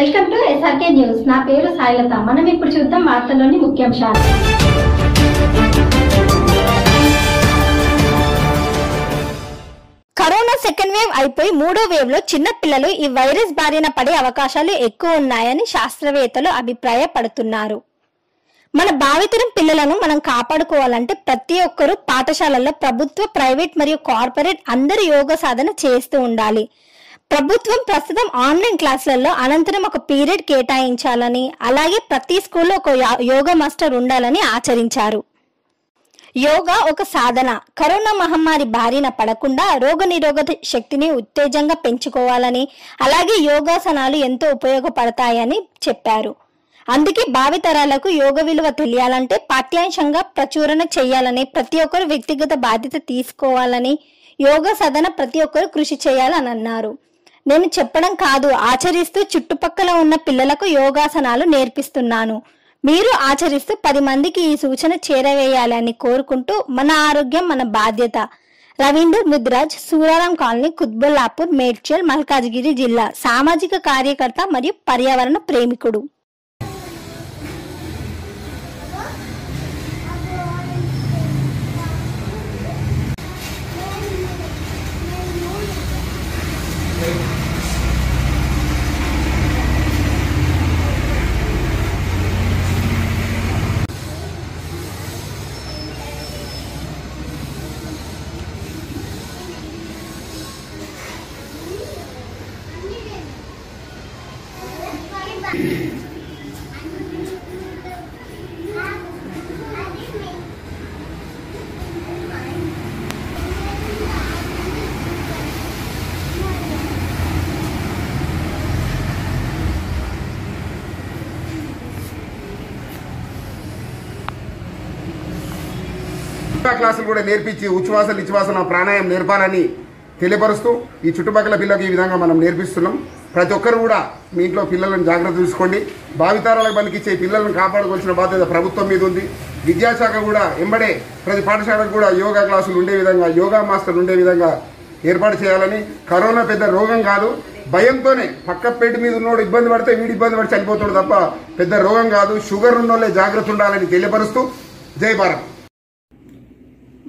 SRK news. నా పేరు సాయిలత. మనం ఇప్పుడు చూద్దాం వార్తల్లోని ముఖ్యాంశాలు. కరోనా సెకండ్ వేవ్ అయిపోయి మూడో వేవ్లో చిన్న పిల్లలు ఈ వైరస్ బారిన పడే అవకాశాలు ఎక్కువ ఉన్నాయని శాస్త్రవేత్తలు అభిప్రాయపడుతున్నారు. మన భావితరం పిల్లలను మనం కాపాడుకోవాలంటే ప్రతి ఒక్కరూ పాఠశాలల్లో ప్రభుత్వ ప్రైవేట్ మరియు కార్పొరేట్ అందరు యోగ సాధన చేస్తూ ఉండాలి. ప్రభుత్వం ప్రస్తుతం ఆన్లైన్ క్లాసులలో అనంతరం ఒక పీరియడ్ కేటాయించాలని అలాగే ప్రతి స్కూల్లో ఒక యా- యోగా మాస్టర్ ఉండాలని ఆచరించారు. యోగా ఒక సాధన. కరోనా మహమ్మారి బారిన పడకుండా రోగ నిరోధక శక్తిని ఉత్తేజంగా పెంచుకోవాలని అలాగే యోగాసనాలు ఎంతో ఉపయోగపడతాయని చెప్పారు. అందుకే భావితరాలకు యోగ విలువ తెలియాలంటే పాఠ్యాంశంగా ప్రచురణ చేయాలని ప్రతి ఒక్కరు వ్యక్తిగత బాధ్యత తీసుకోవాలని యోగా సాధన ప్రతి ఒక్కరు కృషి చేయాలని అన్నారు. నేను చెప్పడం కాదు ఆచరిస్తూ చుట్టుపక్కల ఉన్న పిల్లలకు యోగాసనాలు నేర్పిస్తున్నాను. మీరు ఆచరిస్తూ పది మందికి ఈ సూచన చేరవేయాలని కోరుకుంటూ మన ఆరోగ్యం మన బాధ్యత. రవీందర్ ముద్రాజ్ సూరారాం కాలనీ కుత్బుల్లాపూర్ మేడ్చల్ మల్కాజ్గిరి జిల్లా సామాజిక కార్యకర్త మరియు పర్యావరణ ప్రేమికుడు. యోగా క్లాసులు కూడా నేర్పించి ఉచ్ఛ్వాస నిశ్వాసన ప్రాణాయం నేర్పాలని తెలియపరుస్తూ ఈ చుట్టుపక్కల పిల్లలకు ఈ విధంగా మనం నేర్పిస్తున్నాం. ప్రతి ఒక్కరు కూడా మీ ఇంట్లో పిల్లలను జాగ్రత్త చూసుకోండి భావితరాలకు పనికిచ్చే పిల్లలను కాపాడుకోవాల్సిన బాధ్యత ప్రభుత్వం మీద ఉంది. విద్యాశాఖ కూడా ఎంబడే ప్రతి పాఠశాలకు కూడా యోగా క్లాసులు ఉండే విధంగా యోగా మాస్టర్లు ఉండే విధంగా ఏర్పాటు చేయాలని. కరోనా పెద్ద రోగం కాదు. భయంతోనే పక్క పేటు మీద ఉన్నోడు ఇబ్బంది పడితే వీడి ఇబ్బంది పడి చనిపోతాడు తప్ప పెద్ద రోగం కాదు. షుగర్ ఉన్నోళ్ళే జాగ్రత్త ఉండాలని తెలియపరుస్తూ జై భారత్.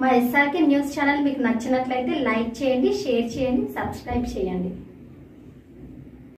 మా ఎస్ఆర్కే న్యూస్ ఛానల్ మీకు నచ్చినట్లయితే లైక్ చేయండి షేర్ చేయండి సబ్స్క్రైబ్ చేయండి.